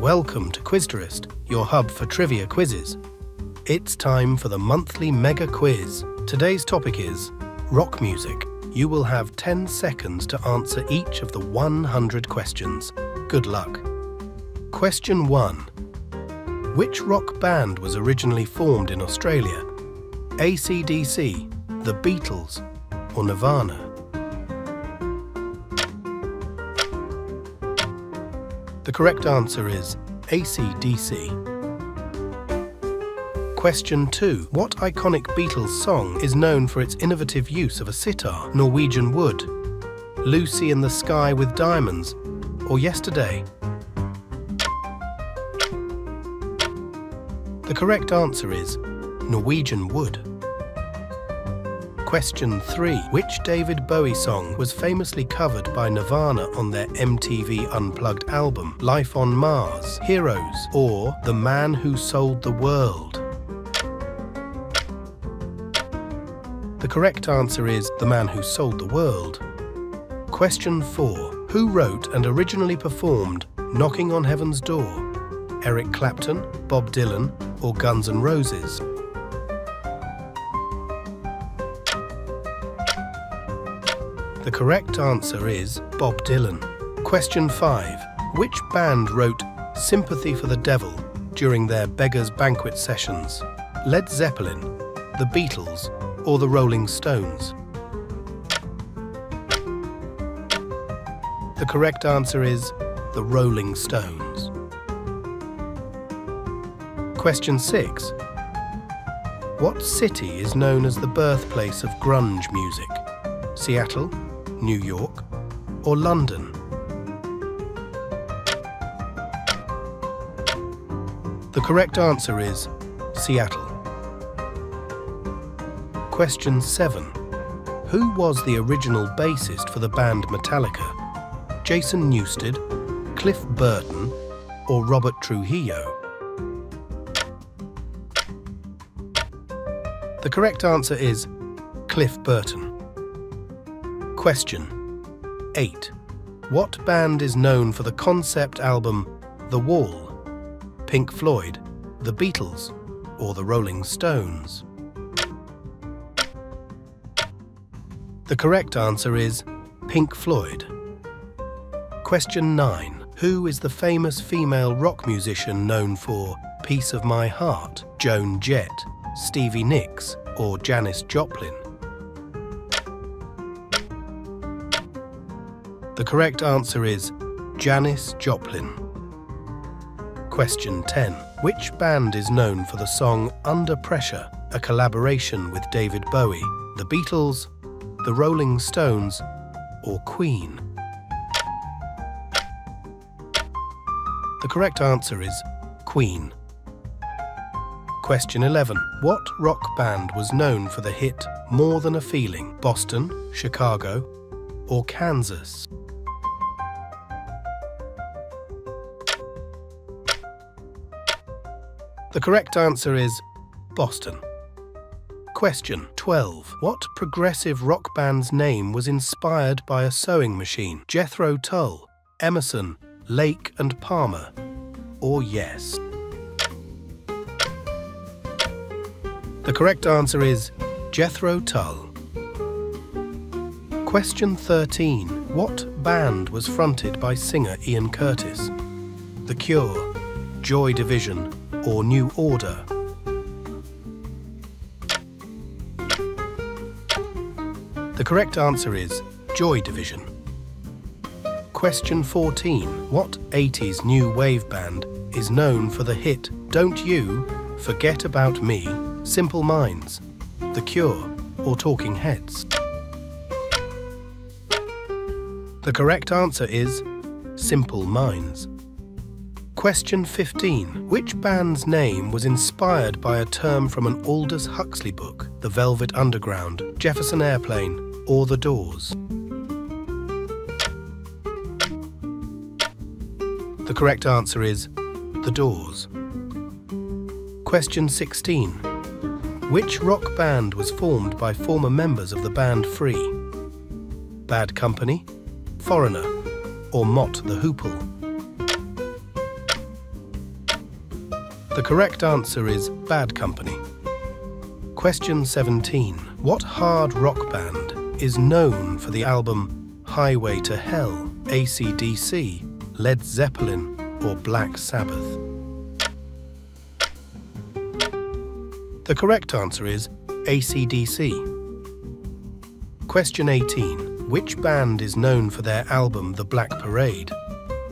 Welcome to Quizterest, your hub for trivia quizzes. It's time for the monthly mega quiz. Today's topic is rock music. You will have 10 seconds to answer each of the 100 questions. Good luck. Question 1. Which rock band was originally formed in Australia? AC/DC, The Beatles, or Nirvana? The correct answer is AC/DC. Question 2. What iconic Beatles song is known for its innovative use of a sitar, Norwegian wood? Lucy in the Sky with Diamonds, or Yesterday? The correct answer is Norwegian wood. Question 3. Which David Bowie song was famously covered by Nirvana on their MTV Unplugged album, Life on Mars, Heroes, or The Man Who Sold the World? The correct answer is The Man Who Sold the World. Question 4. Who wrote and originally performed Knocking on Heaven's Door? Eric Clapton, Bob Dylan, or Guns N' Roses? The correct answer is Bob Dylan. Question 5. Which band wrote Sympathy for the Devil during their Beggars Banquet sessions? Led Zeppelin, the Beatles, or the Rolling Stones? The correct answer is the Rolling Stones. Question 6. What city is known as the birthplace of grunge music? Seattle, New York, or London? The correct answer is Seattle. Question 7. Who was the original bassist for the band Metallica? Jason Newsted, Cliff Burton, or Robert Trujillo? The correct answer is Cliff Burton. Question 8. What band is known for the concept album The Wall? Pink Floyd, The Beatles, or The Rolling Stones? The correct answer is Pink Floyd. Question 9. Who is the famous female rock musician known for Piece of My Heart, Joan Jett, Stevie Nicks, or Janis Joplin? The correct answer is Janis Joplin. Question 10. Which band is known for the song Under Pressure, a collaboration with David Bowie, the Beatles, the Rolling Stones, or Queen? The correct answer is Queen. Question 11. What rock band was known for the hit More Than a Feeling? Boston, Chicago, or Kansas? The correct answer is Boston. Question 12. What progressive rock band's name was inspired by a sewing machine? Jethro Tull, Emerson, Lake and Palmer, or Yes? The correct answer is Jethro Tull. Question 13. What band was fronted by singer Ian Curtis? The Cure, Joy Division, or New Order? The correct answer is Joy Division. Question 14. What 80s new wave band is known for the hit Don't You, Forget About Me, Simple Minds, The Cure, or Talking Heads? The correct answer is Simple Minds. Question 15. Which band's name was inspired by a term from an Aldous Huxley book, The Velvet Underground, Jefferson Airplane, or The Doors? The correct answer is The Doors. Question 16. Which rock band was formed by former members of the band Free? Bad Company, Foreigner, or Mott the Hoople? The correct answer is Bad Company. Question 17. What hard rock band is known for the album Highway to Hell, AC/DC, Led Zeppelin, or Black Sabbath? The correct answer is AC/DC. Question 18. Which band is known for their album The Black Parade?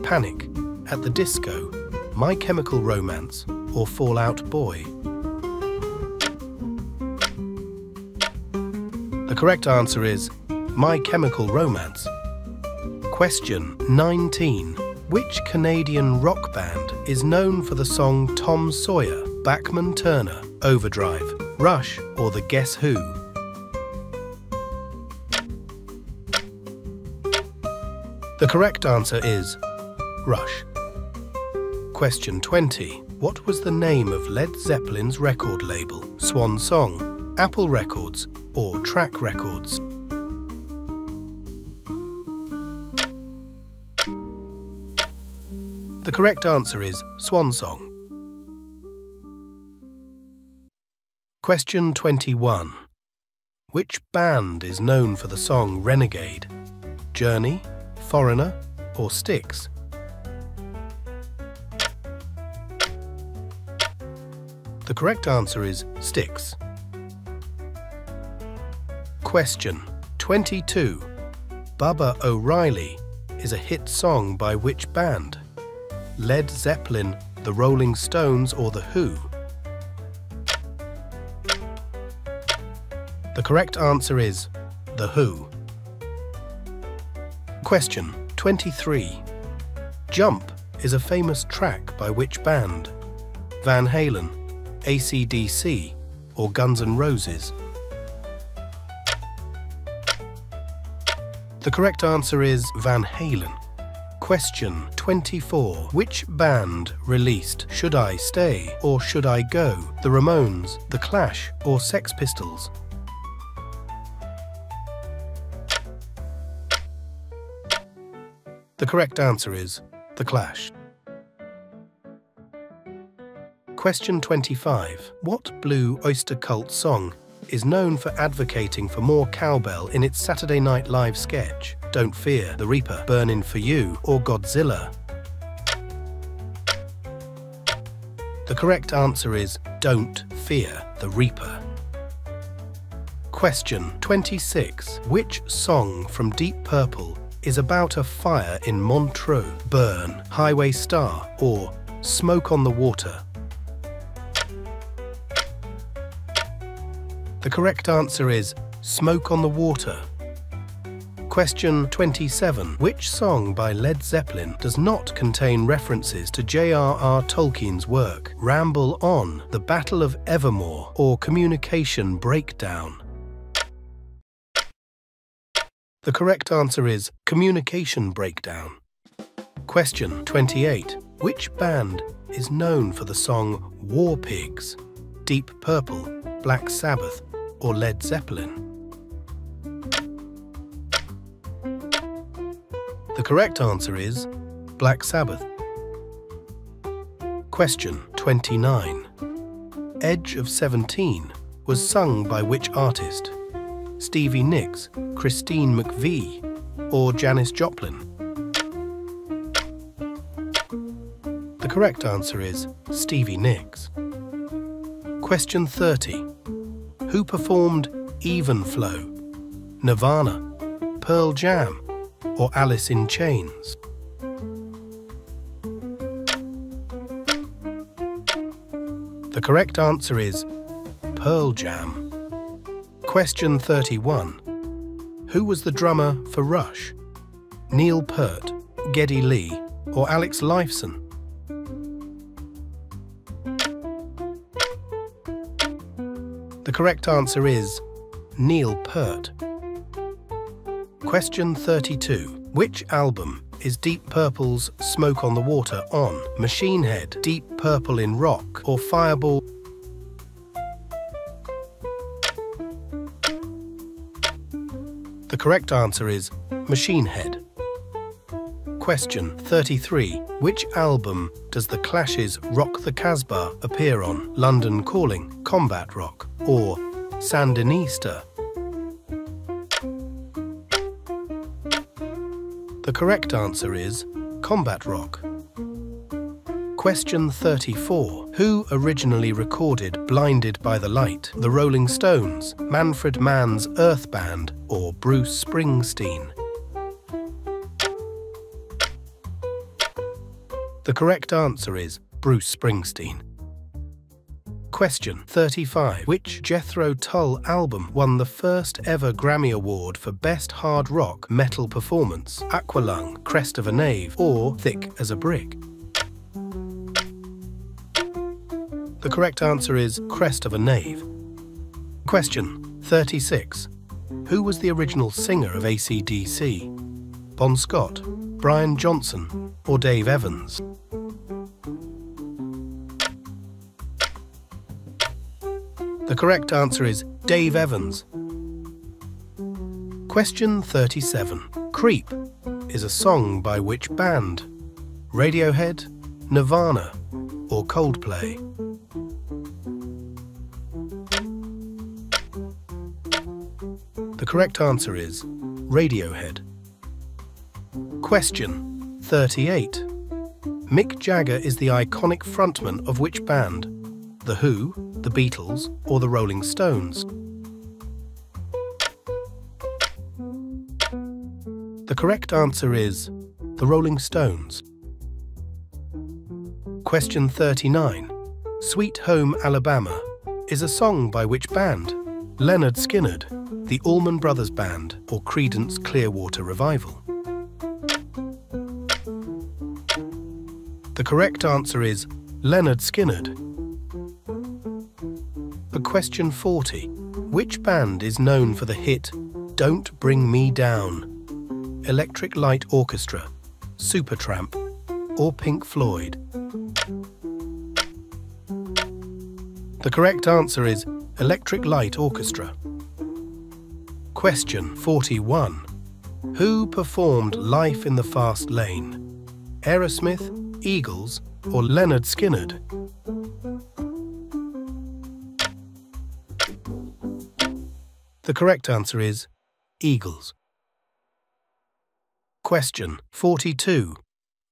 Panic, At the Disco, My Chemical Romance, or Fallout Boy? The correct answer is My Chemical Romance. Question 19. Which Canadian rock band is known for the song Tom Sawyer, Bachman Turner, Overdrive, Rush, or the Guess Who? The correct answer is Rush. Question 20. What was the name of Led Zeppelin's record label? Swan Song, Apple Records, or Track Records? The correct answer is Swan Song. Question 21. Which band is known for the song Renegade? Journey, Foreigner, or Styx? The correct answer is Styx. Question 22. Baba O'Riley is a hit song by which band? Led Zeppelin, The Rolling Stones, or The Who? The correct answer is The Who. Question 23. Jump is a famous track by which band? Van Halen, AC/DC, or Guns N' Roses? The correct answer is Van Halen. Question 24. Which band released Should I Stay or Should I Go? The Ramones, The Clash, or Sex Pistols? The correct answer is The Clash. Question 25. What Blue Oyster Cult song is known for advocating for more cowbell in its Saturday Night Live sketch? Don't Fear, The Reaper, Burnin' for You, or Godzilla? The correct answer is Don't Fear, The Reaper. Question 26. Which song from Deep Purple is about a fire in Montreux, Burn, Highway Star, or Smoke on the Water. The correct answer is Smoke on the Water. Question 27. Which song by Led Zeppelin does not contain references to J.R.R. Tolkien's work, Ramble On, The Battle of Evermore, or Communication Breakdown? The correct answer is communication breakdown. Question 28. Which band is known for the song War Pigs? Deep Purple, Black Sabbath, or Led Zeppelin? The correct answer is Black Sabbath. Question 29. Edge of 17 was sung by which artist? Stevie Nicks, Christine McVie, or Janis Joplin? The correct answer is Stevie Nicks. Question 30. Who performed Even Flow? Nirvana, Pearl Jam, or Alice in Chains? The correct answer is Pearl Jam. Question 31. Who was the drummer for Rush? Neil Peart, Geddy Lee, or Alex Lifeson? Correct answer is Neil Peart. Question 32. Which album is Deep Purple's Smoke on the Water on? Machine Head, Deep Purple in Rock, or Fireball? The correct answer is Machine Head. Question 33. Which album does The Clash's Rock the Casbah appear on? London Calling, Combat Rock, or Sandinista? The correct answer is Combat Rock. Question 34. Who originally recorded Blinded by the Light? The Rolling Stones, Manfred Mann's Earth Band, or Bruce Springsteen? The correct answer is Bruce Springsteen. Question 35. Which Jethro Tull album won the first ever Grammy Award for Best Hard Rock Metal Performance? Aqualung, Crest of a Knave, or Thick as a Brick? The correct answer is Crest of a Knave. Question 36. Who was the original singer of AC/DC? Bon Scott, Brian Johnson, or Dave Evans? The correct answer is Dave Evans. Question 37. Creep is a song by which band? Radiohead, Nirvana, or Coldplay? The correct answer is Radiohead. Question 38. Mick Jagger is the iconic frontman of which band? The Who, The Beatles, or The Rolling Stones? The correct answer is The Rolling Stones. Question 39. Sweet Home Alabama is a song by which band? Lynyrd Skynyrd, the Allman Brothers Band, or Creedence Clearwater Revival? The correct answer is Lynyrd Skynyrd. Question 40. Which band is known for the hit Don't Bring Me Down? Electric Light Orchestra, Supertramp, or Pink Floyd? The correct answer is Electric Light Orchestra. Question 41. Who performed Life in the Fast Lane? Aerosmith, Eagles, or Lynyrd Skynyrd? The correct answer is Eagles. Question 42.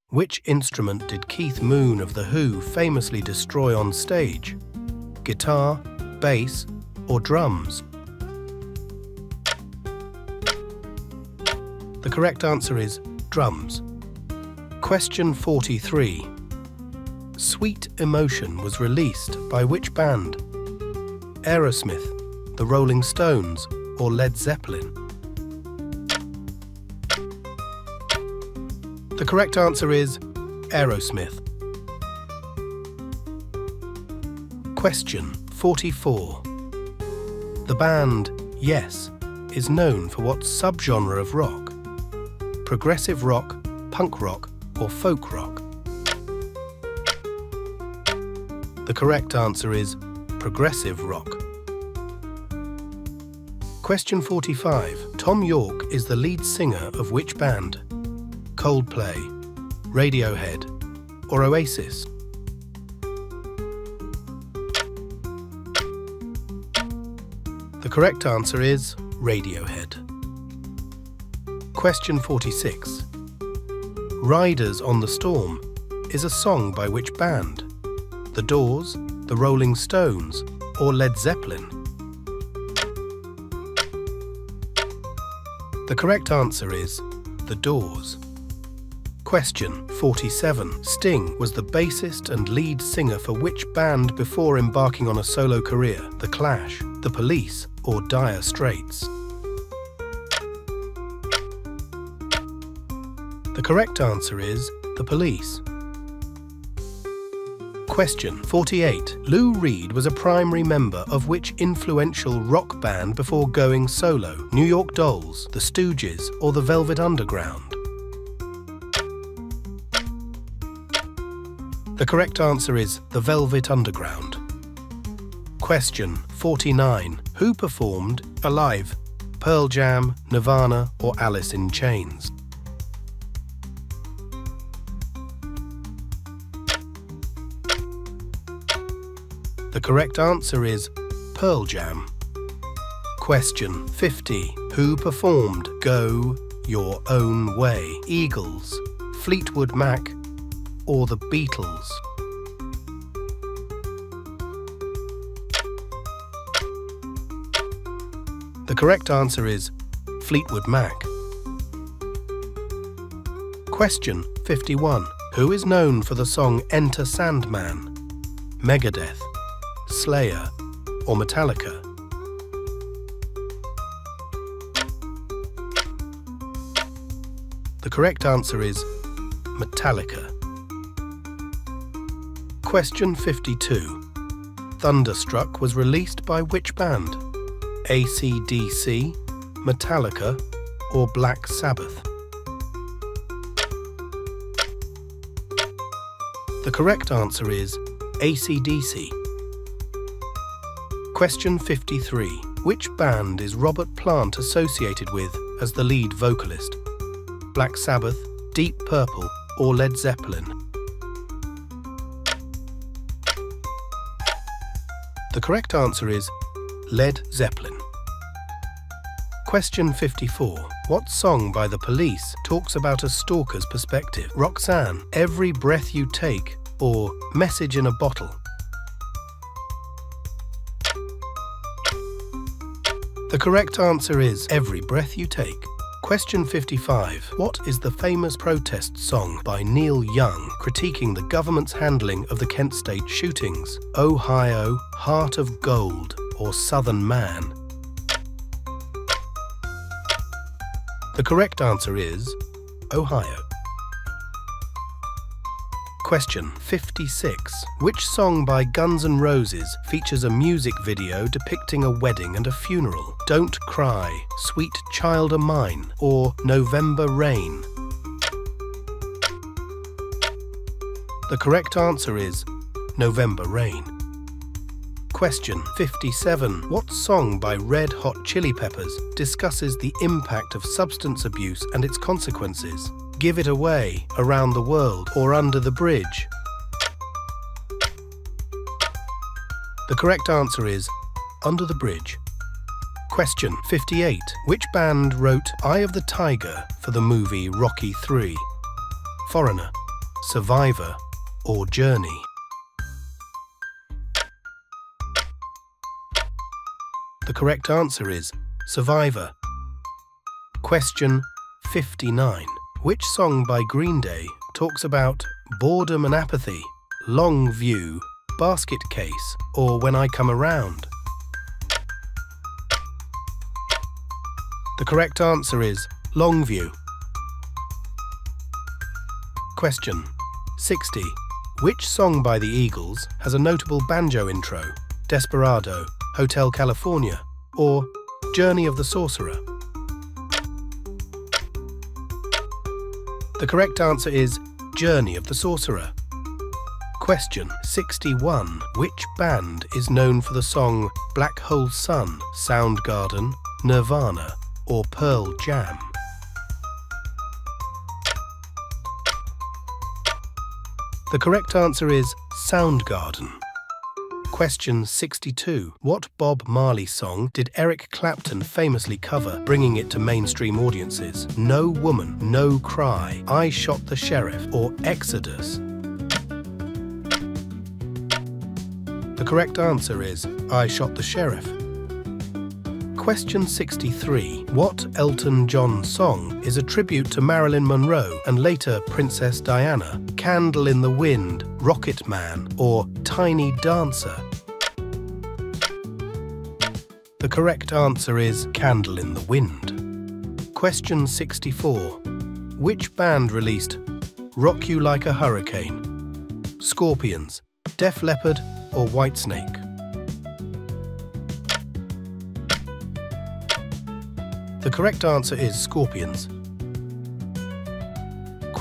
Which instrument did Keith Moon of The Who famously destroy on stage? Guitar, bass, or drums? The correct answer is drums. Question 43. Sweet Emotion was released by which band? Aerosmith, The Rolling Stones, or Led Zeppelin? The correct answer is Aerosmith. Question 44. The band Yes is known for what subgenre of rock? Progressive rock, punk rock, or folk rock? The correct answer is progressive rock. Question 45. Thom Yorke is the lead singer of which band? Coldplay, Radiohead, or Oasis? The correct answer is Radiohead. Question 46. Riders on the Storm is a song by which band? The Doors, The Rolling Stones, or Led Zeppelin? The correct answer is The Doors. Question 47. Sting was the bassist and lead singer for which band before embarking on a solo career? The Clash, The Police, or Dire Straits? The correct answer is The Police. Question 48. Lou Reed was a primary member of which influential rock band before going solo? New York Dolls, The Stooges, or The Velvet Underground? The correct answer is The Velvet Underground. Question 49. Who performed Alive? Pearl Jam, Nirvana, or Alice in Chains? The correct answer is Pearl Jam. Question 50. Who performed Go Your Own Way? Eagles, Fleetwood Mac, or the Beatles? The correct answer is Fleetwood Mac. Question 51. Who is known for the song Enter Sandman? Megadeth, Slayer, or Metallica? The correct answer is Metallica. Question 52. Thunderstruck was released by which band? AC/DC, Metallica, or Black Sabbath? The correct answer is AC/DC. Question 53. Which band is Robert Plant associated with as the lead vocalist? Black Sabbath, Deep Purple, or Led Zeppelin? The correct answer is Led Zeppelin. Question 54. What song by the police talks about a stalker's perspective? Roxanne, Every Breath You Take, or Message in a Bottle? The correct answer is Every Breath You Take. Question 55. What is the famous protest song by Neil Young critiquing the government's handling of the Kent State shootings? Ohio, Heart of Gold, or Southern Man? The correct answer is Ohio. Question 56. Which song by Guns N' Roses features a music video depicting a wedding and a funeral? Don't Cry, Sweet Child O' Mine, or November Rain? The correct answer is November Rain. Question 57. What song by Red Hot Chili Peppers discusses the impact of substance abuse and its consequences? Give It Away, Around the World, or Under the Bridge? The correct answer is Under the Bridge. Question 58. Which band wrote Eye of the Tiger for the movie Rocky 3? Foreigner, Survivor, or Journey? The correct answer is Survivor. Question 59. Which song by Green Day talks about boredom and apathy, Longview, basket case, or when I come around? The correct answer is Longview. Question 60. Which song by the Eagles has a notable banjo intro? Desperado, Hotel California, or Journey of the Sorcerer? The correct answer is Journey of the Sorcerer. Question 61. Which band is known for the song Black Hole Sun, Soundgarden, Nirvana, or Pearl Jam? The correct answer is Soundgarden. Question 62. What Bob Marley song did Eric Clapton famously cover, bringing it to mainstream audiences? No Woman, No Cry, I Shot the Sheriff, or Exodus? The correct answer is I Shot the Sheriff. Question 63. What Elton John song is a tribute to Marilyn Monroe and later Princess Diana? Candle in the Wind, Rocket Man, or Tiny Dancer? The correct answer is Candle in the Wind. Question 64. Which band released Rock You Like a Hurricane? Scorpions, Def Leppard, or Whitesnake? The correct answer is Scorpions.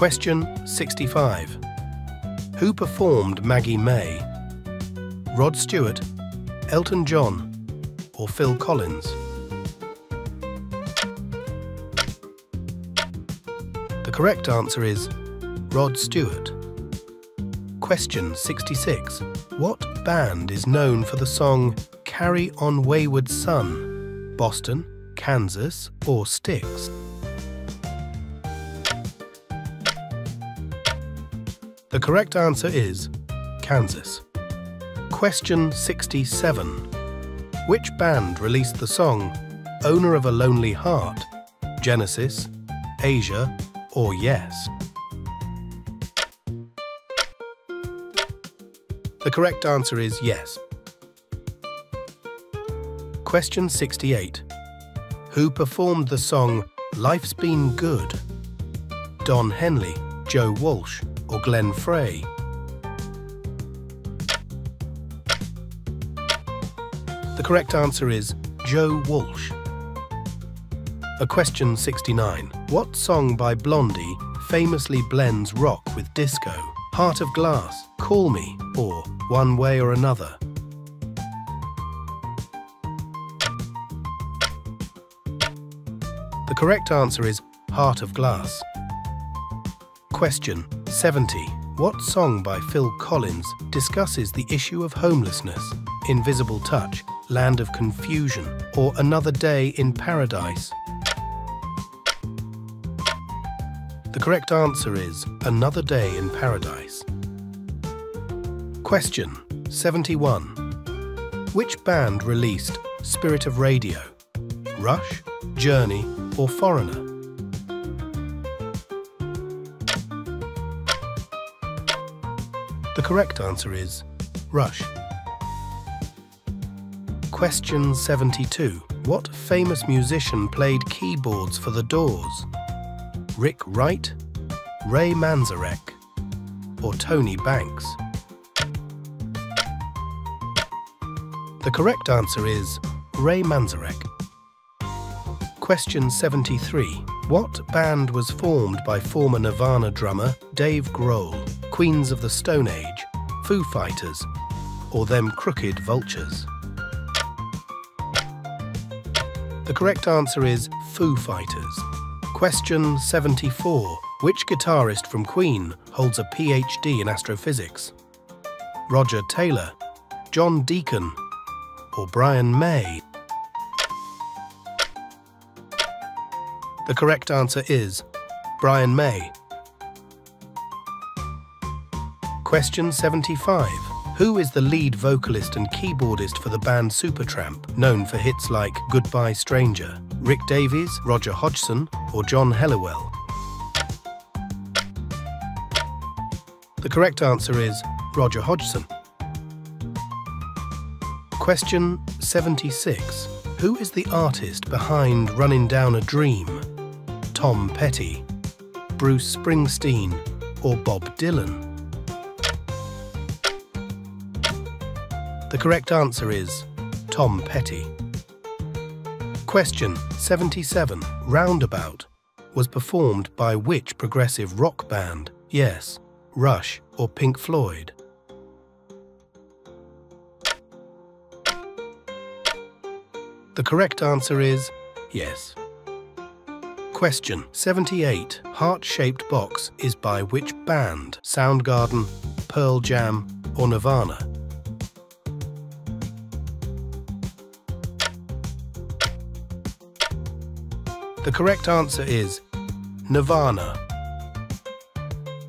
Question 65. Who performed Maggie May? Rod Stewart, Elton John, or Phil Collins? The correct answer is Rod Stewart. Question 66. What band is known for the song Carry On Wayward Son? Boston, Kansas, or Styx? The correct answer is Kansas. Question 67. Which band released the song Owner of a Lonely Heart? Genesis, Asia, or Yes? The correct answer is yes. Question 68. Who performed the song Life's Been Good? Don Henley, Joe Walsh, or Glenn Frey? The correct answer is Joe Walsh. A question 69. What song by Blondie famously blends rock with disco? Heart of Glass, Call Me, or One Way or Another? The correct answer is Heart of Glass. Question 70. What song by Phil Collins discusses the issue of homelessness? Invisible Touch, Land of Confusion, or Another Day in Paradise? The correct answer is Another Day in Paradise. Question 71. Which band released Spirit of Radio? Rush, Journey, or Foreigner? The correct answer is Rush. Question 72. What famous musician played keyboards for the Doors? Rick Wright, Ray Manzarek, or Tony Banks? The correct answer is Ray Manzarek. Question 73. What band was formed by former Nirvana drummer Dave Grohl, Queens of the Stone Age, Foo Fighters, or Them Crooked Vultures? The correct answer is Foo Fighters. Question 74. Which guitarist from Queen holds a PhD in astrophysics? Roger Taylor, John Deacon, or Brian May? The correct answer is Brian May. Question 75. Who is the lead vocalist and keyboardist for the band Supertramp, known for hits like Goodbye Stranger? Rick Davies, Roger Hodgson, or John Helliwell? The correct answer is Roger Hodgson. Question 76. Who is the artist behind Running Down a Dream? Tom Petty, Bruce Springsteen, or Bob Dylan? The correct answer is Tom Petty. Question 77. Roundabout was performed by which progressive rock band? Yes, Rush or Pink Floyd? The correct answer is yes. Question 78. Heart-shaped box is by which band? Soundgarden, Pearl Jam or Nirvana? The correct answer is Nirvana.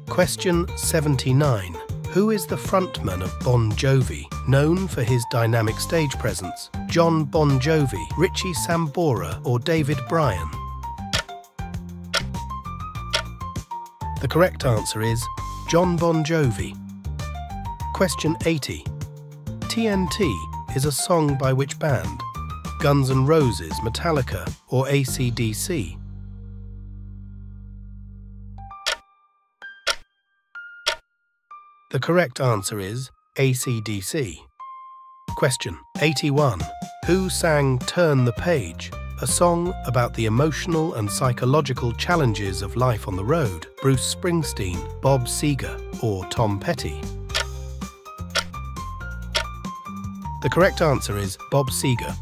Question 79. Who is the frontman of Bon Jovi, known for his dynamic stage presence? Jon Bon Jovi, Richie Sambora, or David Bryan? The correct answer is Jon Bon Jovi. Question 80. TNT is a song by which band? Guns N' Roses, Metallica, or AC/DC? The correct answer is AC/DC. Question 81. Who sang Turn the Page, a song about the emotional and psychological challenges of life on the road? Bruce Springsteen, Bob Seger, or Tom Petty? The correct answer is Bob Seger.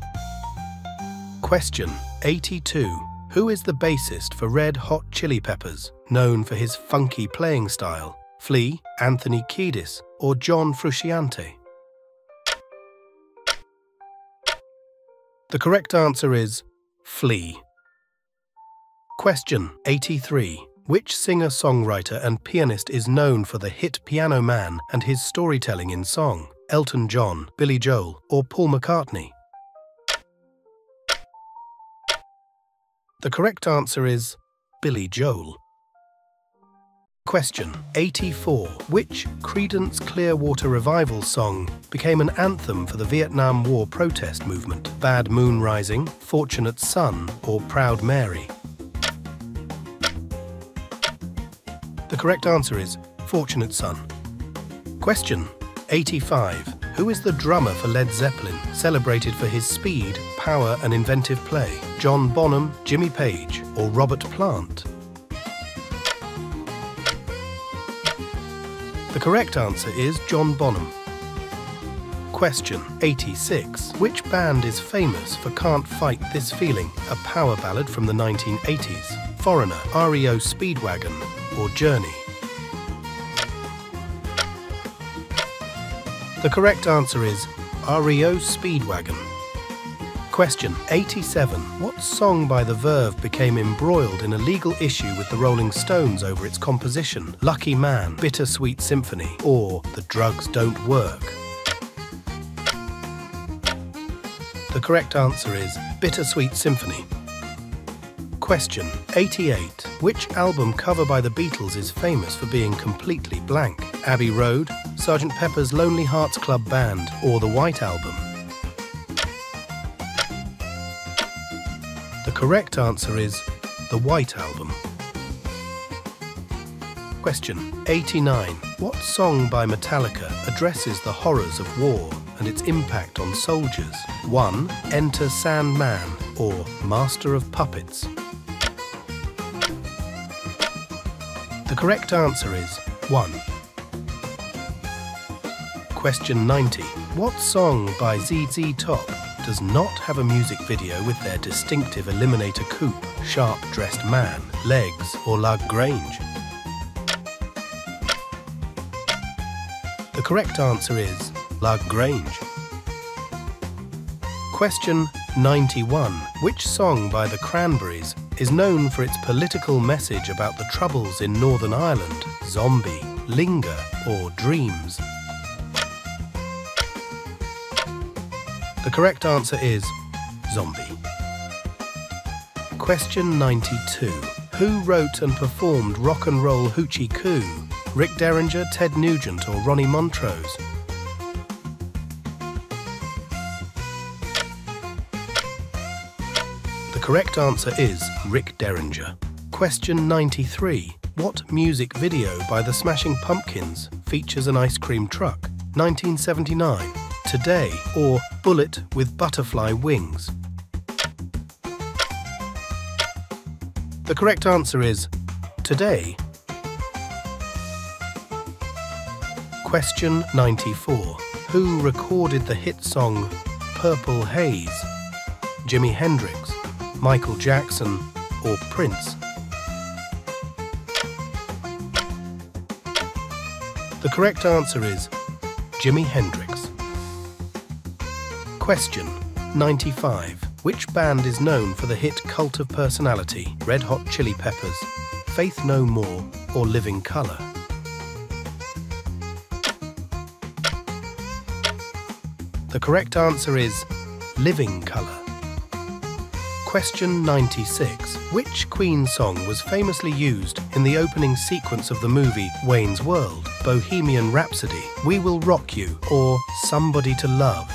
Question 82. Who is the bassist for Red Hot Chili Peppers, known for his funky playing style? Flea, Anthony Kiedis, or John Frusciante? The correct answer is Flea. Question 83. Which singer songwriter and pianist is known for the hit Piano Man and his storytelling in song? Elton John, Billy Joel, or Paul McCartney? The correct answer is Billy Joel. Question 84. Which Creedence Clearwater Revival song became an anthem for the Vietnam War protest movement? Bad Moon Rising, Fortunate Son, or Proud Mary? The correct answer is Fortunate Son. Question 85. Who is the drummer for Led Zeppelin, celebrated for his speed, power, and inventive play? John Bonham, Jimmy Page, or Robert Plant? The correct answer is John Bonham. Question 86. Which band is famous for Can't Fight This Feeling, a power ballad from the 1980s? Foreigner, REO Speedwagon, or Journey? The correct answer is REO Speedwagon. Question 87. What song by The Verve became embroiled in a legal issue with the Rolling Stones over its composition? Lucky Man, Bittersweet Symphony, or The Drugs Don't Work? The correct answer is Bittersweet Symphony. Question 88. Which album cover by the Beatles is famous for being completely blank? Abbey Road, Sgt. Pepper's Lonely Hearts Club Band, or The White Album? The correct answer is The White Album. Question 89. What song by Metallica addresses the horrors of war and its impact on soldiers? 1. Enter Sandman or Master of Puppets? The correct answer is 1. Question 90. What song by ZZ Top does not have a music video with their distinctive Eliminator coupe, sharp-dressed man, legs or La Grange? The correct answer is La Grange. Question 91. Which song by the Cranberries is known for its political message about the troubles in Northern Ireland, Zombie, Linger or Dreams? The correct answer is Zombie. Question 92. Who wrote and performed Rock and Roll Hoochie Koo? Rick Derringer, Ted Nugent or Ronnie Montrose? The correct answer is Rick Derringer. Question 93. What music video by the Smashing Pumpkins features an ice cream truck? 1979, Today, or Bullet with Butterfly Wings? The correct answer is Today. Question 94. Who recorded the hit song Purple Haze? Jimi Hendrix, Michael Jackson, or Prince? The correct answer is Jimi Hendrix. Question 95. Which band is known for the hit Cult of Personality, Red Hot Chili Peppers, Faith No More, or Living Colour? The correct answer is Living Colour. Question 96. Which Queen song was famously used in the opening sequence of the movie Wayne's World, Bohemian Rhapsody, We Will Rock You, or Somebody to Love?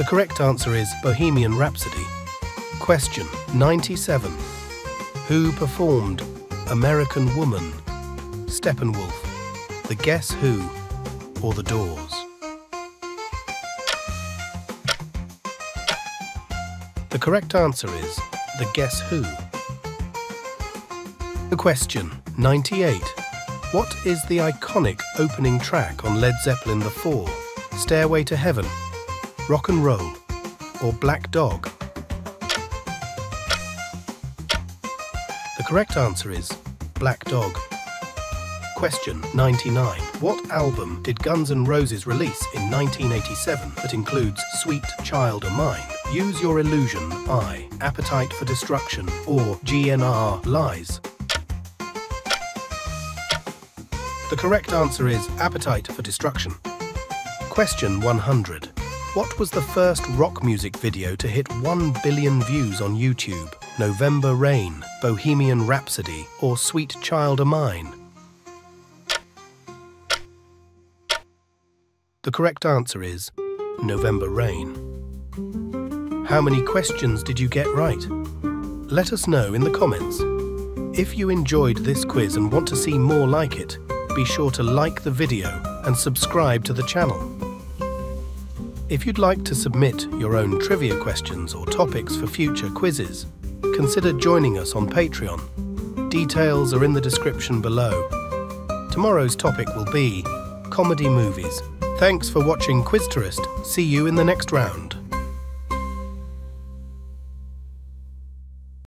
The correct answer is Bohemian Rhapsody. Question 97. Who performed American Woman, Steppenwolf, The Guess Who, or The Doors? The correct answer is the Guess Who. The question 98. What is the iconic opening track on Led Zeppelin IV? Stairway to Heaven, Rock and Roll, or Black Dog? The correct answer is Black Dog. Question 99. What album did Guns N' Roses release in 1987 that includes Sweet Child O' Mine, Use Your Illusion, I, Appetite for Destruction, or GNR Lies? The correct answer is Appetite for Destruction. Question 100. What was the first rock music video to hit 1 billion views on YouTube? November Rain, Bohemian Rhapsody, or Sweet Child O' Mine? The correct answer is November Rain. How many questions did you get right? Let us know in the comments. If you enjoyed this quiz and want to see more like it, be sure to like the video and subscribe to the channel. If you'd like to submit your own trivia questions or topics for future quizzes, consider joining us on Patreon. Details are in the description below. Tomorrow's topic will be comedy movies. Thanks for watching Quizterest. See you in the next round.